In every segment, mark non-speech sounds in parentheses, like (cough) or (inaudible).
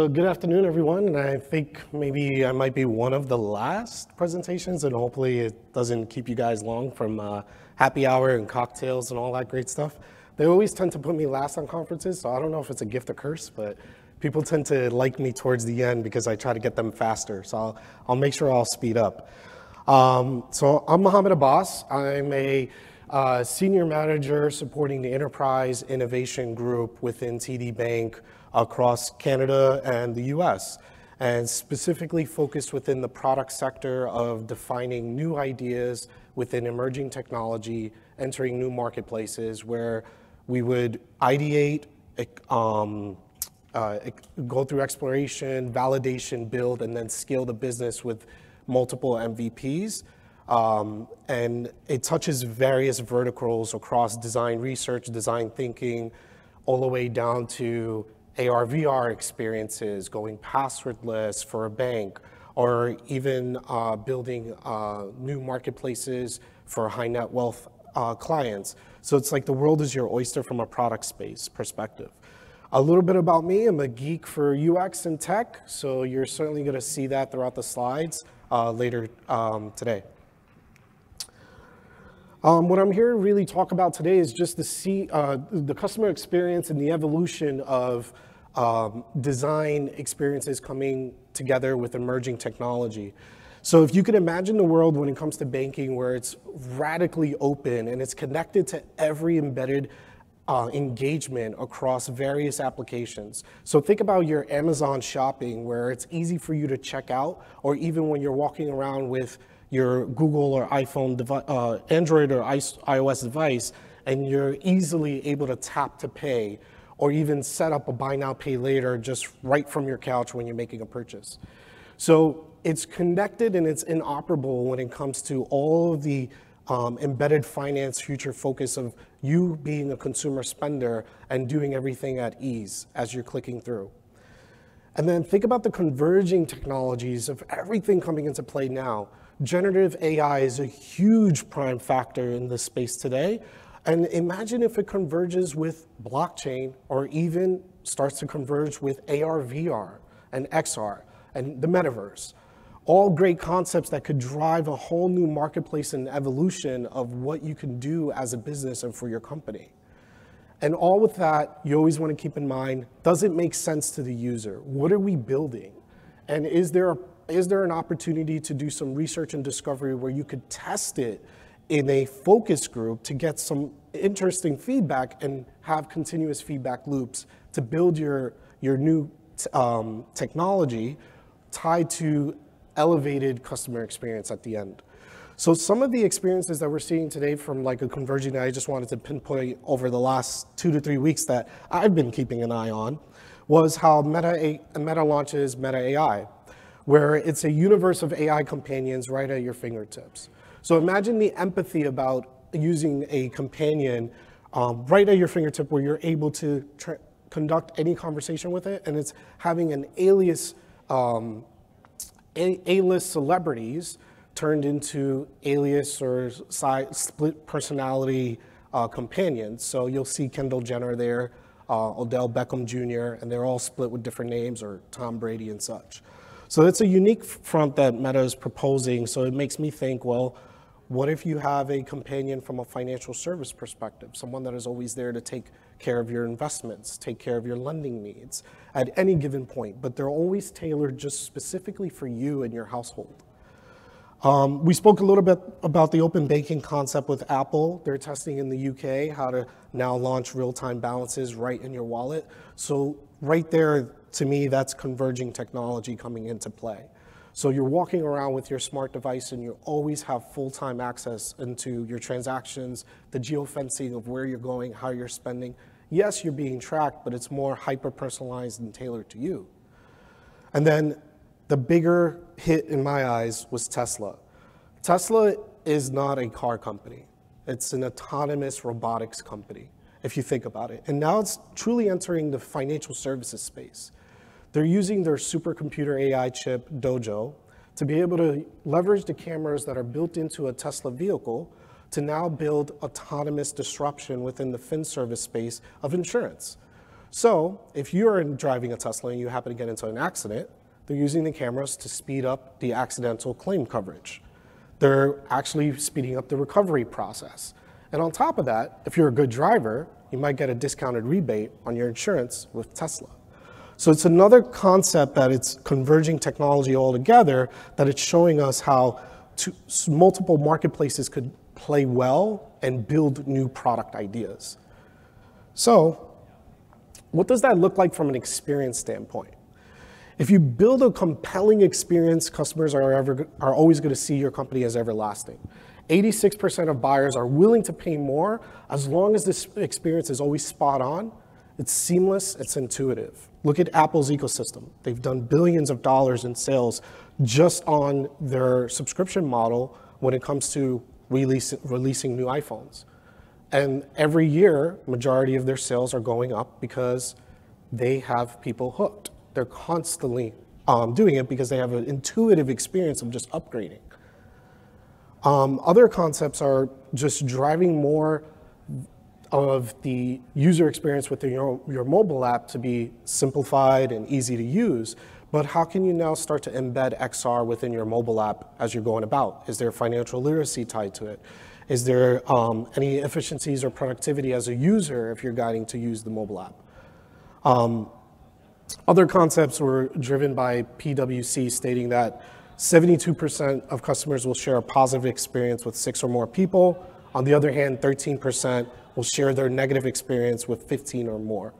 So good afternoon, everyone. And I think maybe I might be one of the last presentations, and hopefully it doesn't keep you guys long from uh, happy hour and cocktails and all that great stuff. They always tend to put me last on conferences, so I don't know if it's a gift or curse, but people tend to like me towards the end because I try to get them faster. So I'll, I'll make sure I'll speed up. Um, so I'm Mohamed Abbas. I'm a uh, senior manager supporting the enterprise innovation group within TD Bank across Canada and the US, and specifically focused within the product sector of defining new ideas within emerging technology, entering new marketplaces where we would ideate, um, uh, go through exploration, validation, build, and then scale the business with multiple MVPs. Um, and it touches various verticals across design research, design thinking, all the way down to AR, VR experiences, going passwordless for a bank, or even uh, building uh, new marketplaces for high net wealth uh, clients. So it's like the world is your oyster from a product space perspective. A little bit about me, I'm a geek for UX and tech, so you're certainly gonna see that throughout the slides uh, later um, today. Um, what I'm here to really talk about today is just the, see, uh, the customer experience and the evolution of um, design experiences coming together with emerging technology. So if you can imagine the world when it comes to banking where it's radically open and it's connected to every embedded uh, engagement across various applications. So think about your Amazon shopping where it's easy for you to check out or even when you're walking around with your Google or iPhone, uh, Android or iOS device and you're easily able to tap to pay or even set up a buy now, pay later just right from your couch when you're making a purchase. So it's connected and it's inoperable when it comes to all of the um, embedded finance future focus of you being a consumer spender and doing everything at ease as you're clicking through. And then think about the converging technologies of everything coming into play now. Generative AI is a huge prime factor in this space today. And imagine if it converges with blockchain or even starts to converge with AR, VR, and XR, and the metaverse all great concepts that could drive a whole new marketplace and evolution of what you can do as a business and for your company. And all with that, you always want to keep in mind, does it make sense to the user? What are we building? And is there, a, is there an opportunity to do some research and discovery where you could test it in a focus group to get some interesting feedback and have continuous feedback loops to build your, your new um, technology tied to elevated customer experience at the end. So some of the experiences that we're seeing today from like a converging that I just wanted to pinpoint over the last two to three weeks that I've been keeping an eye on was how Meta, Meta launches Meta AI, where it's a universe of AI companions right at your fingertips. So imagine the empathy about using a companion um, right at your fingertip where you're able to conduct any conversation with it and it's having an alias um, a-list celebrities turned into alias or split personality uh, companions. So you'll see Kendall Jenner there, uh, Odell Beckham Jr., and they're all split with different names, or Tom Brady and such. So it's a unique front that Meta is proposing. So it makes me think, well, what if you have a companion from a financial service perspective, someone that is always there to take care of your investments, take care of your lending needs at any given point, but they're always tailored just specifically for you and your household. Um, we spoke a little bit about the open banking concept with Apple. They're testing in the UK how to now launch real-time balances right in your wallet. So right there, to me, that's converging technology coming into play. So you're walking around with your smart device and you always have full-time access into your transactions, the geofencing of where you're going, how you're spending. Yes, you're being tracked, but it's more hyper-personalized and tailored to you. And then the bigger hit in my eyes was Tesla. Tesla is not a car company. It's an autonomous robotics company, if you think about it. And now it's truly entering the financial services space. They're using their supercomputer AI chip, Dojo, to be able to leverage the cameras that are built into a Tesla vehicle to now build autonomous disruption within the fin service space of insurance. So if you're driving a Tesla and you happen to get into an accident, they're using the cameras to speed up the accidental claim coverage. They're actually speeding up the recovery process. And on top of that, if you're a good driver, you might get a discounted rebate on your insurance with Tesla. So it's another concept that it's converging technology all together, that it's showing us how to, multiple marketplaces could play well and build new product ideas. So what does that look like from an experience standpoint? If you build a compelling experience, customers are, ever, are always going to see your company as everlasting. 86% of buyers are willing to pay more as long as this experience is always spot on, it's seamless, it's intuitive. Look at Apple's ecosystem. They've done billions of dollars in sales just on their subscription model when it comes to release, releasing new iPhones. And every year, majority of their sales are going up because they have people hooked. They're constantly um, doing it because they have an intuitive experience of just upgrading. Um, other concepts are just driving more of the user experience within your, your mobile app to be simplified and easy to use. But how can you now start to embed XR within your mobile app as you're going about? Is there financial literacy tied to it? Is there um, any efficiencies or productivity as a user if you're guiding to use the mobile app? Um, other concepts were driven by PwC stating that 72% of customers will share a positive experience with six or more people. On the other hand, 13% will share their negative experience with 15 or more.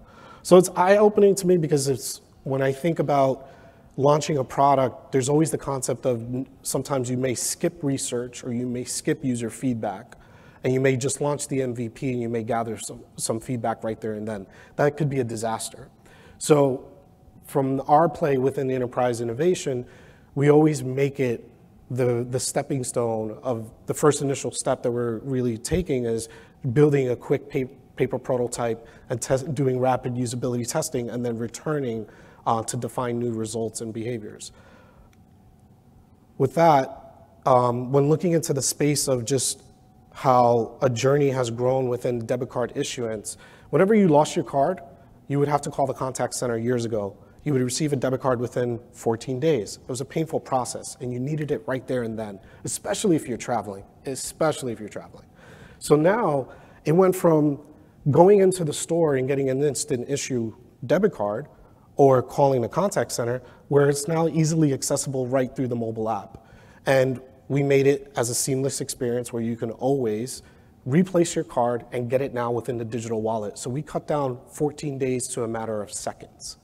So it's eye-opening to me because it's when I think about launching a product, there's always the concept of sometimes you may skip research or you may skip user feedback and you may just launch the MVP and you may gather some, some feedback right there and then. That could be a disaster. So from our play within the enterprise innovation, we always make it the, the stepping stone of the first initial step that we're really taking is building a quick paper, paper prototype and test, doing rapid usability testing and then returning uh, to define new results and behaviors. With that, um, when looking into the space of just how a journey has grown within debit card issuance, whenever you lost your card, you would have to call the contact center years ago. You would receive a debit card within 14 days. It was a painful process, and you needed it right there and then, especially if you're traveling, especially if you're traveling. So now it went from going into the store and getting an instant issue debit card or calling the contact center, where it's now easily accessible right through the mobile app. And we made it as a seamless experience where you can always replace your card and get it now within the digital wallet. So we cut down 14 days to a matter of seconds.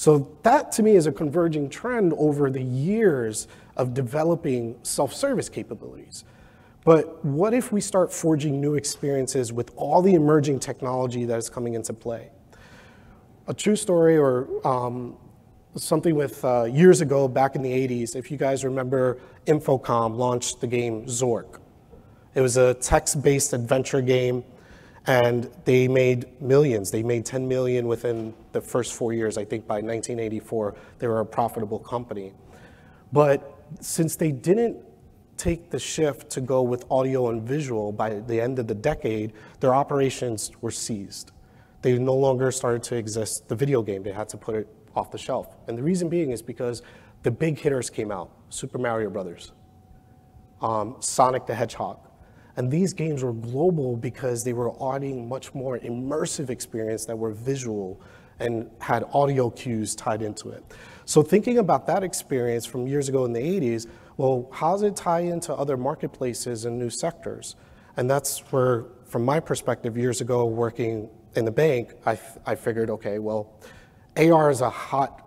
So that to me is a converging trend over the years of developing self-service capabilities. But what if we start forging new experiences with all the emerging technology that is coming into play? a true story or um, something with uh, years ago back in the 80s, if you guys remember, Infocom launched the game Zork. It was a text-based adventure game and they made millions. They made 10 million within the first four years. I think by 1984, they were a profitable company. But since they didn't take the shift to go with audio and visual by the end of the decade, their operations were seized they no longer started to exist, the video game, they had to put it off the shelf. And the reason being is because the big hitters came out, Super Mario Brothers, um, Sonic the Hedgehog. And these games were global because they were adding much more immersive experience that were visual and had audio cues tied into it. So thinking about that experience from years ago in the 80s, well, how does it tie into other marketplaces and new sectors? And that's where, from my perspective, years ago, working in the bank, I, I figured, okay, well, AR is a hot,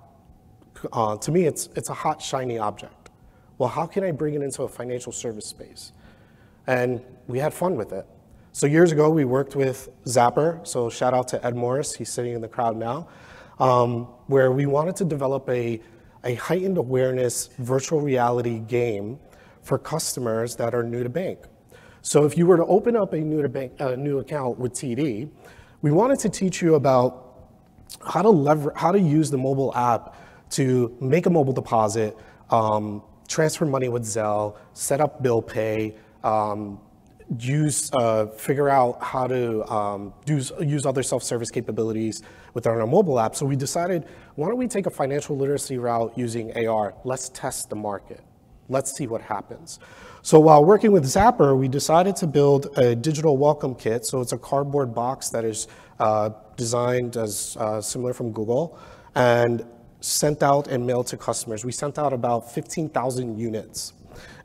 uh, to me, it's, it's a hot, shiny object. Well, how can I bring it into a financial service space? And we had fun with it. So years ago, we worked with Zappar. So shout out to Ed Morris, he's sitting in the crowd now, um, where we wanted to develop a, a heightened awareness virtual reality game for customers that are new to bank. So if you were to open up a new to bank, a new account with TD, we wanted to teach you about how to lever, how to use the mobile app to make a mobile deposit, um, transfer money with Zelle, set up bill pay, um, use, uh, figure out how to um, do, use other self-service capabilities within our mobile app. So we decided, why don't we take a financial literacy route using AR? Let's test the market. Let's see what happens. So while working with Zappar, we decided to build a digital welcome kit. So it's a cardboard box that is uh, designed as uh, similar from Google and sent out and mailed to customers. We sent out about 15,000 units.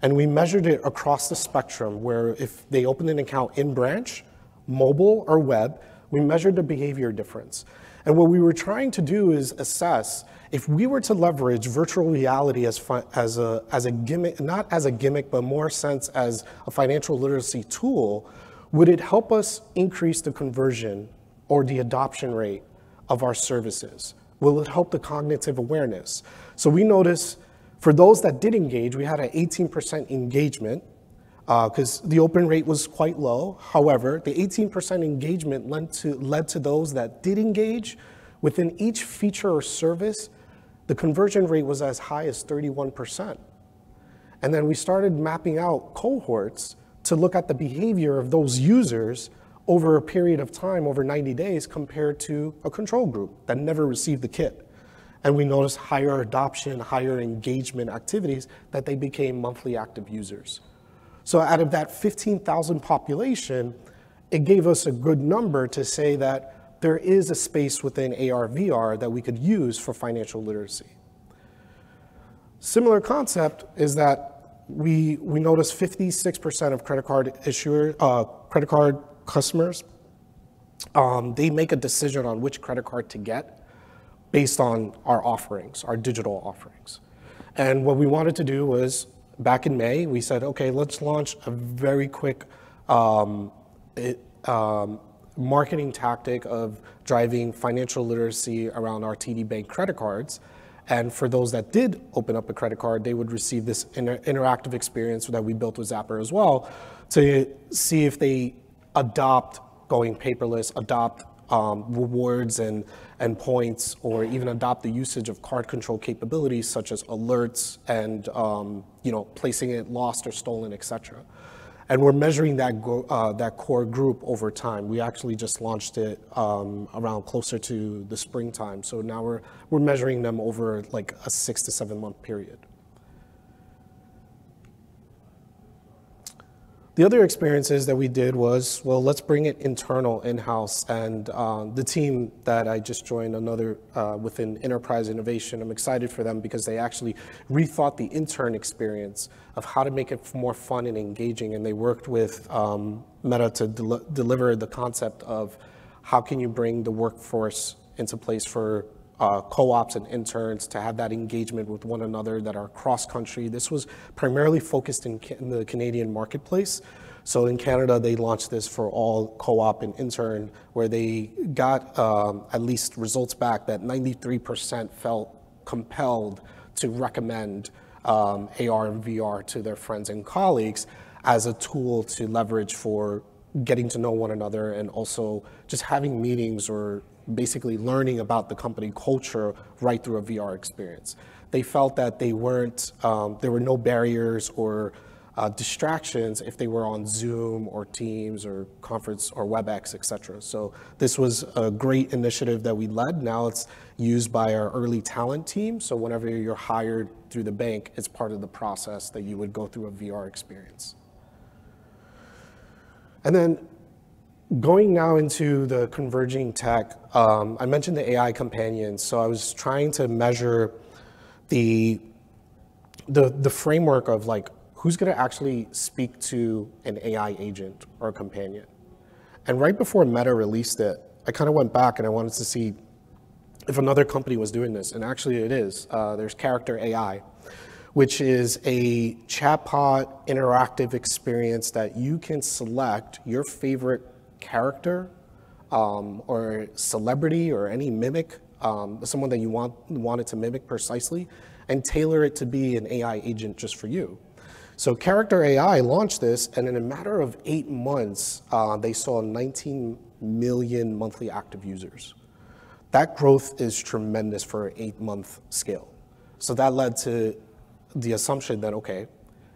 And we measured it across the spectrum where if they opened an account in branch, mobile, or web, we measured the behavior difference. And what we were trying to do is assess if we were to leverage virtual reality as, as, a, as a gimmick, not as a gimmick, but more sense as a financial literacy tool, would it help us increase the conversion or the adoption rate of our services? Will it help the cognitive awareness? So we noticed for those that did engage, we had an 18% engagement because uh, the open rate was quite low. However, the 18% engagement led to, led to those that did engage. Within each feature or service, the conversion rate was as high as 31%. And then we started mapping out cohorts to look at the behavior of those users over a period of time, over 90 days, compared to a control group that never received the kit. And we noticed higher adoption, higher engagement activities that they became monthly active users. So out of that 15,000 population, it gave us a good number to say that there is a space within AR, VR that we could use for financial literacy. Similar concept is that we, we noticed 56% of credit card issuer, uh, credit card customers, um, they make a decision on which credit card to get based on our offerings, our digital offerings. And what we wanted to do was, back in May, we said, okay, let's launch a very quick um, it, um, marketing tactic of driving financial literacy around our TD Bank credit cards. And for those that did open up a credit card, they would receive this inter interactive experience that we built with Zappar as well to see if they adopt going paperless, adopt um, rewards and, and points, or even adopt the usage of card control capabilities such as alerts and um, you know, placing it lost or stolen, et cetera. And we're measuring that, uh, that core group over time. We actually just launched it um, around closer to the springtime. So now we're, we're measuring them over like a six to seven month period. The other experiences that we did was, well, let's bring it internal in-house. And uh, the team that I just joined, another uh, within Enterprise Innovation, I'm excited for them because they actually rethought the intern experience of how to make it more fun and engaging. And they worked with um, Meta to del deliver the concept of how can you bring the workforce into place for uh, co-ops and interns to have that engagement with one another that are cross-country. This was primarily focused in, in, the Canadian marketplace. So in Canada, they launched this for all co-op and intern, where they got um, at least results back that 93% felt compelled to recommend um, AR and VR to their friends and colleagues as a tool to leverage for getting to know one another and also just having meetings or basically learning about the company culture right through a VR experience. They felt that they weren't, um, there were no barriers or uh, distractions if they were on Zoom or Teams or conference or WebEx, et cetera. So this was a great initiative that we led. Now it's used by our early talent team. So whenever you're hired through the bank, it's part of the process that you would go through a VR experience. And then Going now into the converging tech, um, I mentioned the AI companions. So I was trying to measure the, the, the framework of like, who's gonna actually speak to an AI agent or a companion? And right before Meta released it, I kind of went back and I wanted to see if another company was doing this, and actually it is. Uh, there's Character AI, which is a chatbot interactive experience that you can select your favorite character um, or celebrity or any mimic, um, someone that you want wanted to mimic precisely, and tailor it to be an AI agent just for you. So Character AI launched this, and in a matter of eight months, uh, they saw 19 million monthly active users. That growth is tremendous for an eight-month scale. So that led to the assumption that, okay,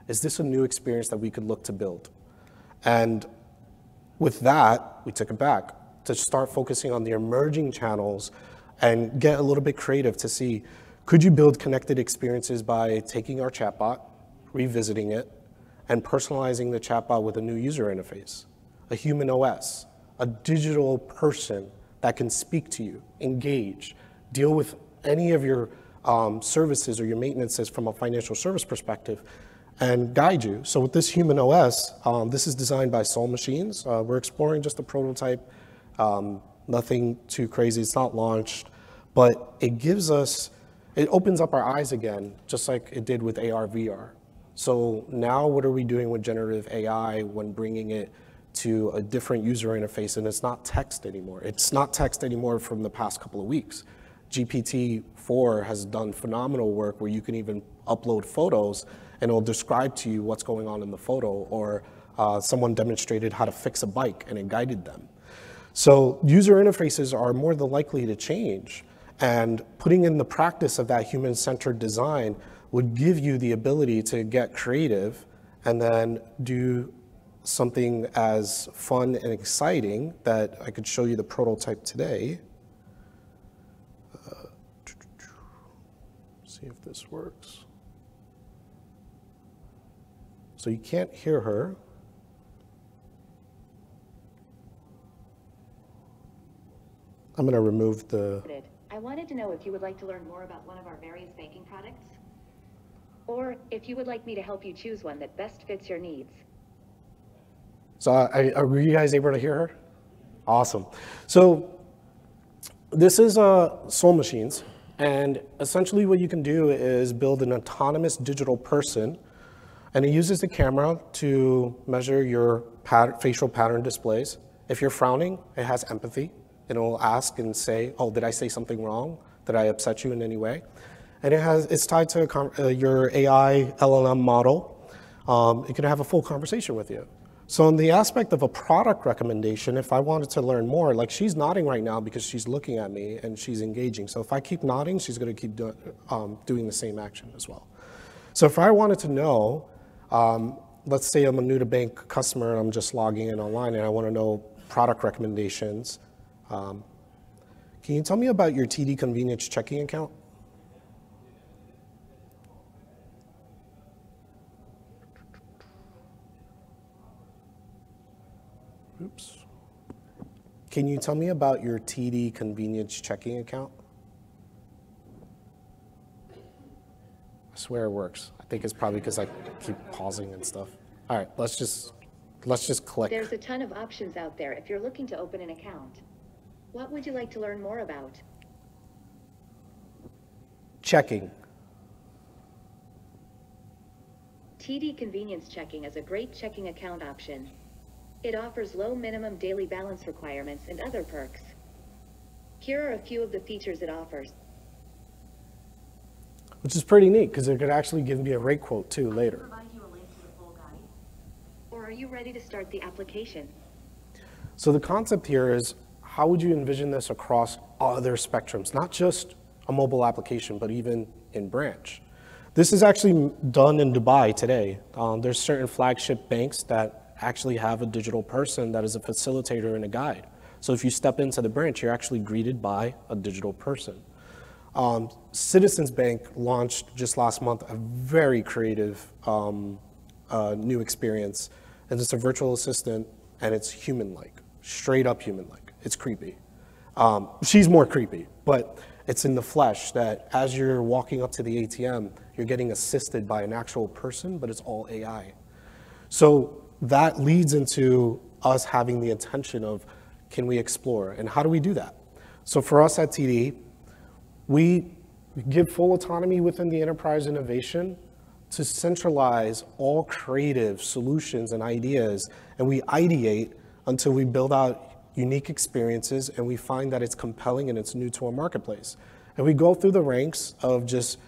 is this a new experience that we could look to build? And with that, we took it back to start focusing on the emerging channels and get a little bit creative to see could you build connected experiences by taking our chatbot, revisiting it, and personalizing the chatbot with a new user interface, a human OS, a digital person that can speak to you, engage, deal with any of your um, services or your maintenances from a financial service perspective, and guide you. So with this human OS, um, this is designed by Soul Machines. Uh, we're exploring just a prototype, um, nothing too crazy. It's not launched, but it gives us, it opens up our eyes again, just like it did with AR VR. So now what are we doing with generative AI when bringing it to a different user interface and it's not text anymore. It's not text anymore from the past couple of weeks. GPT-4 has done phenomenal work where you can even upload photos and it'll describe to you what's going on in the photo or uh, someone demonstrated how to fix a bike and it guided them. So user interfaces are more than likely to change and putting in the practice of that human-centered design would give you the ability to get creative and then do something as fun and exciting that I could show you the prototype today. Uh, see if this works. So you can't hear her. I'm going to remove the. I wanted to know if you would like to learn more about one of our various banking products, or if you would like me to help you choose one that best fits your needs. So I, are you guys able to hear her? Awesome. So this is uh, Soul Machines, and essentially what you can do is build an autonomous digital person, and it uses the camera to measure your pat facial pattern displays. If you're frowning, it has empathy. It'll ask and say, oh, did I say something wrong? Did I upset you in any way? And it has, it's tied to uh, your AI LLM model. Um, it can have a full conversation with you. So in the aspect of a product recommendation, if I wanted to learn more, like she's nodding right now because she's looking at me and she's engaging. So if I keep nodding, she's going to keep do, um, doing the same action as well. So if I wanted to know, um, let's say I'm a new to bank customer and I'm just logging in online and I want to know product recommendations. Um, can you tell me about your TD convenience checking account? Oops. Can you tell me about your TD convenience checking account? Swear it works. I think it's probably because I keep pausing and stuff. All right, let's just let's just click. There's a ton of options out there if you're looking to open an account. What would you like to learn more about? Checking. TD Convenience Checking is a great checking account option. It offers low minimum daily balance requirements and other perks. Here are a few of the features it offers. Which is pretty neat because it could actually give me a rate quote too later. Or are you ready to start the application? So the concept here is how would you envision this across other spectrums, not just a mobile application, but even in branch? This is actually done in Dubai today. Um, there's certain flagship banks that actually have a digital person that is a facilitator and a guide. So if you step into the branch, you're actually greeted by a digital person. Um, Citizens Bank launched just last month a very creative um, uh, new experience. And it's a virtual assistant and it's human-like, straight up human-like. It's creepy. Um, she's more creepy, but it's in the flesh that as you're walking up to the ATM, you're getting assisted by an actual person, but it's all AI. So that leads into us having the intention of can we explore and how do we do that? So for us at TD, we give full autonomy within the enterprise innovation to centralize all creative solutions and ideas, and we ideate until we build out unique experiences and we find that it's compelling and it's new to our marketplace. And we go through the ranks of just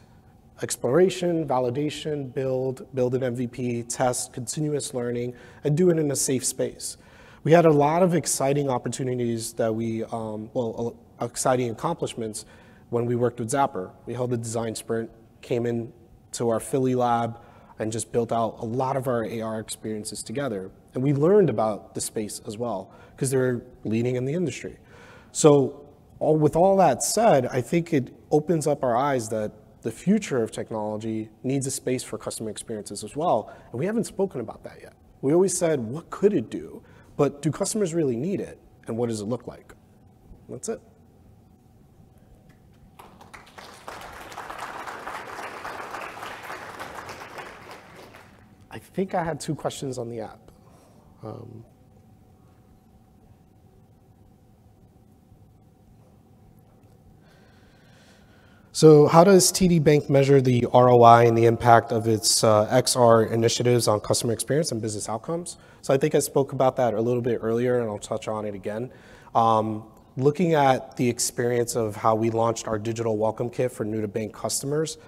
exploration, validation, build, build an MVP, test, continuous learning, and do it in a safe space. We had a lot of exciting opportunities that we, um, well, exciting accomplishments when we worked with Zappar. We held a design sprint, came in to our Philly lab, and just built out a lot of our AR experiences together. And we learned about the space as well because they're leading in the industry. So all, with all that said, I think it opens up our eyes that the future of technology needs a space for customer experiences as well. And we haven't spoken about that yet. We always said, what could it do? But do customers really need it? And what does it look like? That's it. I think I had two questions on the app. Um, so how does TD Bank measure the ROI and the impact of its uh, XR initiatives on customer experience and business outcomes? So I think I spoke about that a little bit earlier, and I'll touch on it again. Um, looking at the experience of how we launched our digital welcome kit for new to bank customers,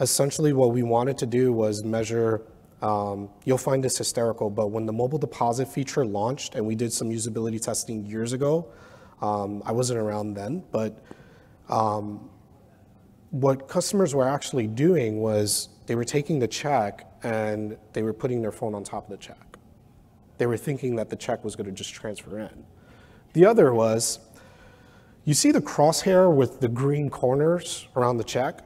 essentially what we wanted to do was measure um, you'll find this hysterical, but when the mobile deposit feature launched and we did some usability testing years ago, um, I wasn't around then, but um, what customers were actually doing was they were taking the check and they were putting their phone on top of the check. They were thinking that the check was going to just transfer in. The other was you see the crosshair with the green corners around the check?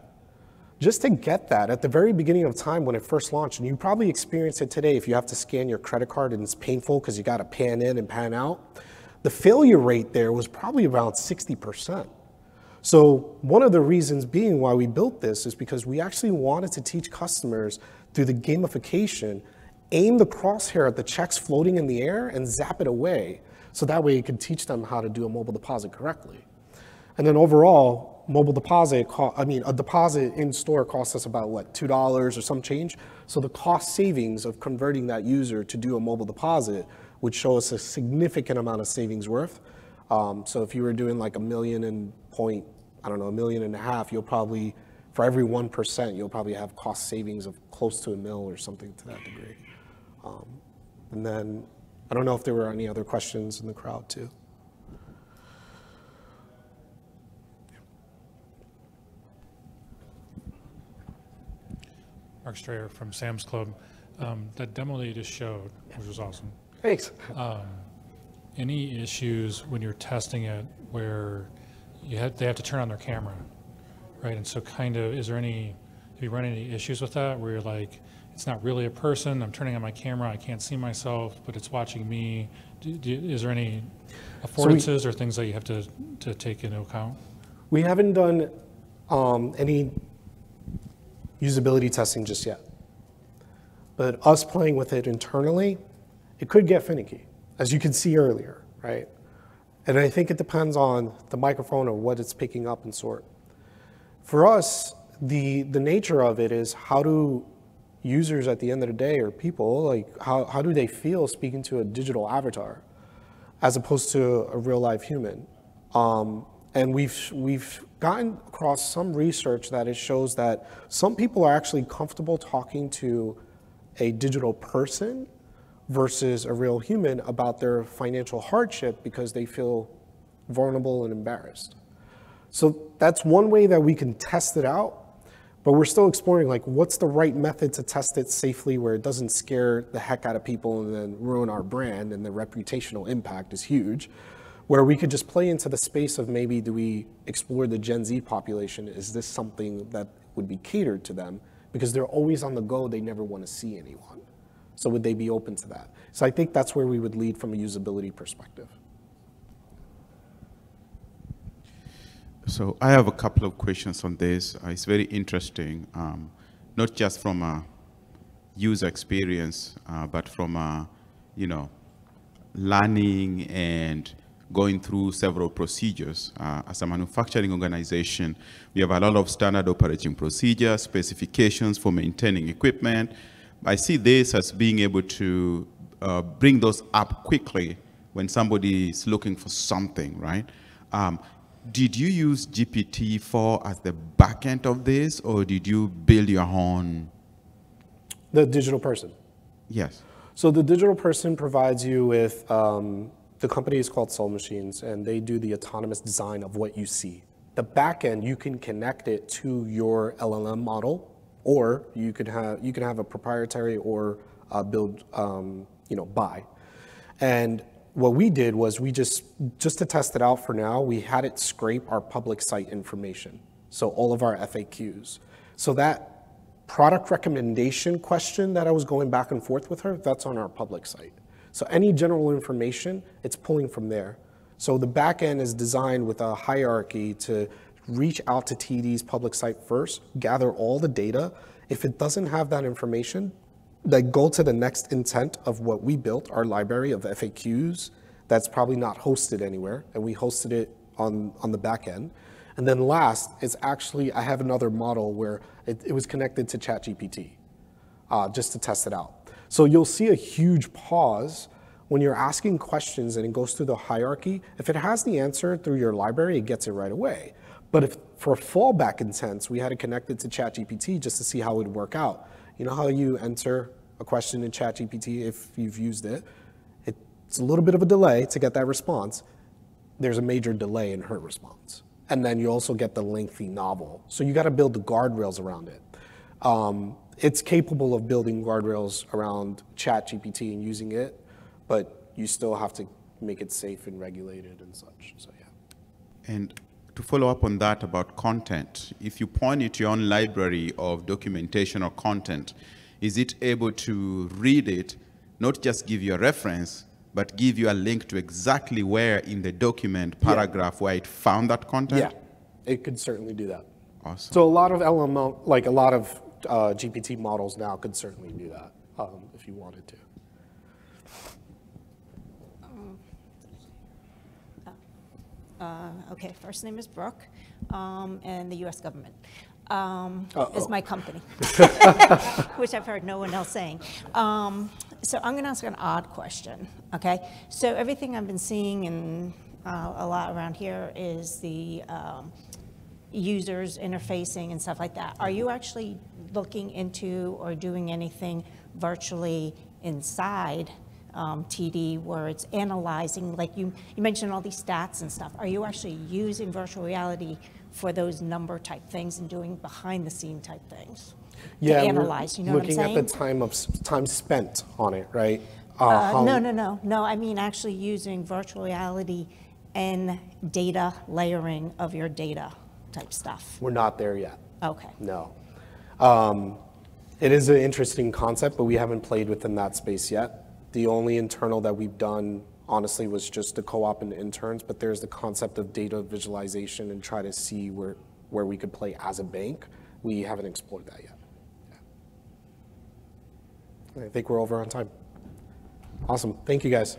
Just to get that at the very beginning of time when it first launched, and you probably experience it today if you have to scan your credit card and it's painful because you got to pan in and pan out, the failure rate there was probably around 60%. So one of the reasons being why we built this is because we actually wanted to teach customers through the gamification, aim the crosshair at the checks floating in the air and zap it away. So that way you could teach them how to do a mobile deposit correctly. And then overall, mobile deposit, I mean, a deposit in store costs us about what, $2 or some change? So the cost savings of converting that user to do a mobile deposit would show us a significant amount of savings worth. Um, so if you were doing like a million and point, I don't know, a million and a half, you'll probably, for every 1%, you'll probably have cost savings of close to a mil or something to that degree. Um, and then I don't know if there were any other questions in the crowd too. Mark Strayer from Sam's Club. Um, that demo that you just showed, which was awesome. Thanks. Um, any issues when you're testing it where you have, they have to turn on their camera, right? And so, kind of, is there any, have you run any issues with that where you're like, it's not really a person, I'm turning on my camera, I can't see myself, but it's watching me? Do, do, is there any affordances so we, or things that you have to, to take into account? We haven't done um, any usability testing just yet. But us playing with it internally, it could get finicky, as you can see earlier, right? And I think it depends on the microphone or what it's picking up and sort. For us, the, the nature of it is how do users at the end of the day or people, like how, how do they feel speaking to a digital avatar as opposed to a real life human? Um, and we've, we've gotten across some research that it shows that some people are actually comfortable talking to a digital person versus a real human about their financial hardship because they feel vulnerable and embarrassed. So that's one way that we can test it out, but we're still exploring like what's the right method to test it safely where it doesn't scare the heck out of people and then ruin our brand and the reputational impact is huge where we could just play into the space of maybe do we explore the Gen Z population? Is this something that would be catered to them? Because they're always on the go, they never want to see anyone. So would they be open to that? So I think that's where we would lead from a usability perspective. So I have a couple of questions on this. Uh, it's very interesting, um, not just from a user experience, uh, but from a, you know, learning and going through several procedures. Uh, as a manufacturing organization, we have a lot of standard operating procedures, specifications for maintaining equipment. I see this as being able to uh, bring those up quickly when somebody is looking for something, right? Um, did you use GPT-4 as the backend of this, or did you build your own? The digital person. Yes. So the digital person provides you with um, the company is called Soul Machines, and they do the autonomous design of what you see. The backend, you can connect it to your LLM model or you could have you can have a proprietary or uh, build, um, you know, buy. And what we did was we just just to test it out for now, we had it scrape our public site information, so all of our FAQs, so that product recommendation question that I was going back and forth with her, that's on our public site. So any general information, it's pulling from there. So the back end is designed with a hierarchy to reach out to TD's public site first, gather all the data. If it doesn't have that information, then go to the next intent of what we built, our library of FAQs, that's probably not hosted anywhere, and we hosted it on, on the back end. And then last is actually, I have another model where it, it was connected to ChatGPT, uh, just to test it out. So you'll see a huge pause when you're asking questions and it goes through the hierarchy. If it has the answer through your library, it gets it right away. But if for fallback intents, we had to connect it to ChatGPT just to see how it would work out. You know how you enter a question in ChatGPT if you've used it? It's a little bit of a delay to get that response. There's a major delay in her response. And then you also get the lengthy novel. So you got to build the guardrails around it. Um, it's capable of building guardrails around ChatGPT and using it, but you still have to make it safe and regulated and such. So yeah. And to follow up on that about content, if you point it to your own library of documentation or content, is it able to read it, not just give you a reference, but give you a link to exactly where in the document paragraph where it found that content? Yeah, it could certainly do that. Awesome. So a lot of LMO, like a lot of uh, GPT models now could certainly do that um, if you wanted to. Uh, Okay, first name is Brooke, um, and the US government um, is my company, (laughs) which I've heard no one else saying. Um, So I'm going to ask an odd question, okay? So everything I've been seeing and uh, a lot around here is the um, users interfacing and stuff like that. Are you actually looking into or doing anything virtually inside um, TD where it's analyzing, like you, you mentioned all these stats and stuff. Are you actually using virtual reality for those number type things and doing behind the scene type things? Yeah, To analyze, you know what I'm looking at the time of time spent on it, right? Uh, how- No, no, no, no, I mean actually using virtual reality and data layering of your data type stuff. We're not there yet. Okay. No. Um, it is an interesting concept, but we haven't played within that space yet. The only internal that we've done, honestly, was just the co-op and interns, but there's the concept of data visualization and try to see where, where we could play as a bank. We haven't explored that yet. Yeah. I think we're over on time. Awesome. Thank you, guys.